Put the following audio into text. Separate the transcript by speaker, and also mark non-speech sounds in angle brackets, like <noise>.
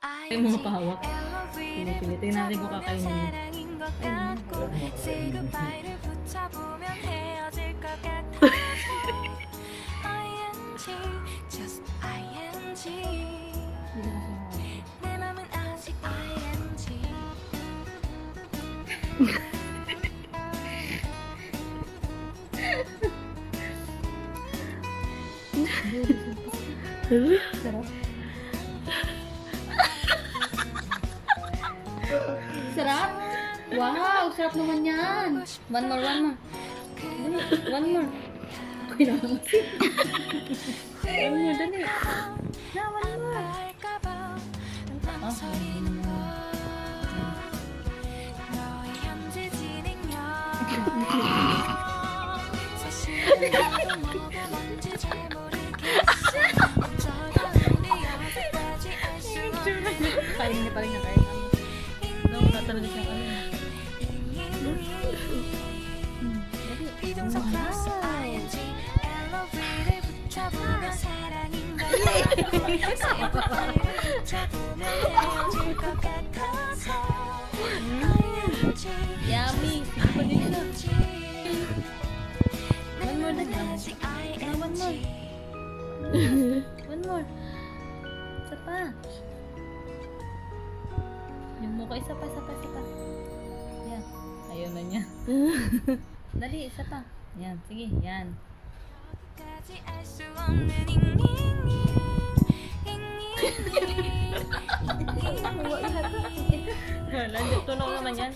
Speaker 1: Ay, mo mapahawak. Pinipilit. Natin kung kakainin. mo.
Speaker 2: Just
Speaker 1: serat wow serat lumayan one more one more one more one more one
Speaker 2: paling ini paling
Speaker 1: 떨어지요 야미
Speaker 2: One more than
Speaker 1: One more. ada. nyemuk kok siapa siapa siapa? Ya ayo nanya. <laughs> Isa siapa? Ya, yan. <laughs> Sige yan. Lanjut
Speaker 2: tolong namanya